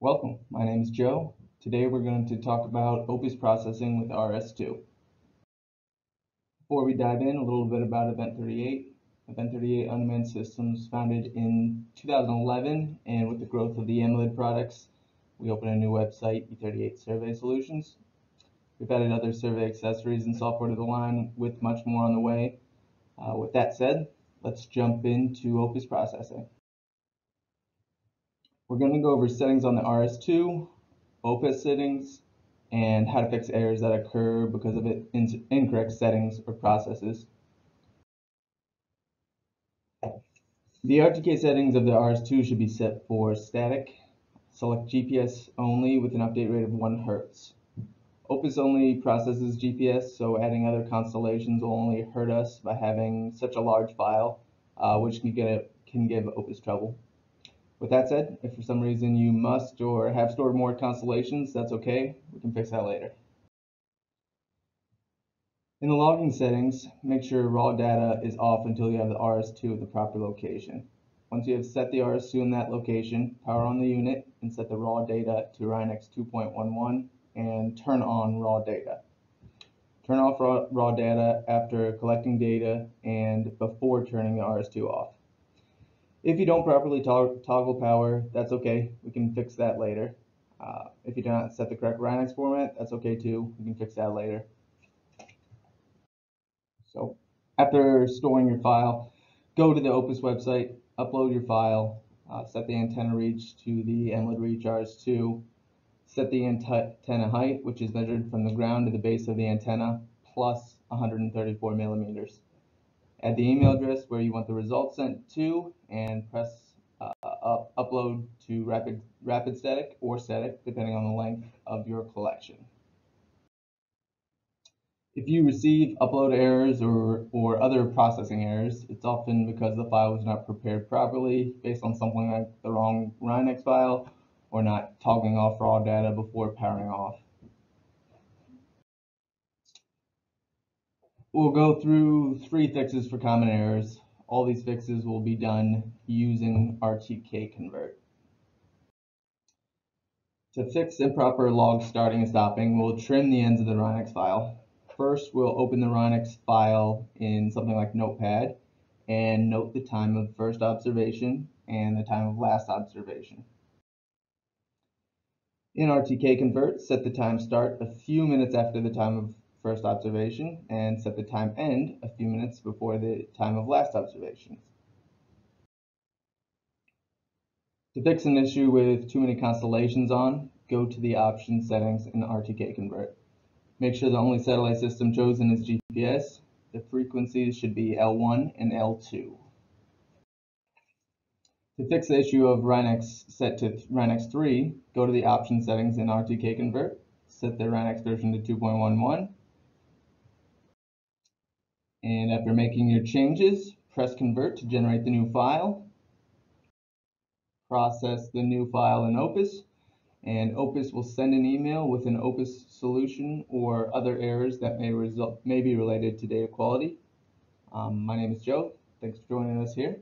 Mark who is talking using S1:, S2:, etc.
S1: Welcome, my name is Joe. Today we're going to talk about Opus processing with RS2. Before we dive in, a little bit about Event 38. Event 38 Unmanned Systems founded in 2011 and with the growth of the EMLID products, we opened a new website, E38 Survey Solutions. We've added other survey accessories and software to the line with much more on the way. Uh, with that said, let's jump into Opus processing. We're going to go over settings on the RS2, Opus settings, and how to fix errors that occur because of it in incorrect settings or processes. The RTK settings of the RS2 should be set for static. Select GPS only with an update rate of 1 Hertz. Opus only processes GPS, so adding other constellations will only hurt us by having such a large file, uh, which can, get, can give Opus trouble. With that said, if for some reason you must or have stored more constellations, that's okay. We can fix that later. In the logging settings, make sure raw data is off until you have the RS2 at the proper location. Once you have set the RS2 in that location, power on the unit and set the raw data to RINEX 2.11 and turn on raw data. Turn off raw, raw data after collecting data and before turning the RS2 off. If you don't properly toggle power, that's okay. We can fix that later. Uh, if you do not set the correct RINEX format, that's okay too. We can fix that later. So after storing your file, go to the Opus website, upload your file, uh, set the antenna reach to the EMLID reach RS2, Set the antenna height, which is measured from the ground to the base of the antenna, plus 134 millimeters. Add the email address where you want the results sent to, and press uh, up, upload to rapid, rapid static or static, depending on the length of your collection. If you receive upload errors or, or other processing errors, it's often because the file was not prepared properly based on something like the wrong RINEX file or not toggling off raw data before powering off. We'll go through three fixes for common errors. All these fixes will be done using RTK convert. To fix improper log starting and stopping, we'll trim the ends of the RINEX file. First, we'll open the RINEX file in something like Notepad and note the time of first observation and the time of last observation. In RTK convert, set the time start a few minutes after the time of first observation and set the time end a few minutes before the time of last observation. To fix an issue with too many constellations on, go to the option settings in RTK convert. Make sure the only satellite system chosen is GPS. The frequencies should be L1 and L2. To fix the issue of RINEX set to RINEX 3, go to the option settings in RTK Convert, set the RINEX version to 2.11, and after making your changes, press Convert to generate the new file, process the new file in Opus, and Opus will send an email with an Opus solution or other errors that may result may be related to data quality. Um, my name is Joe. Thanks for joining us here.